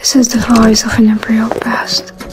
This is the voice of an embryo past.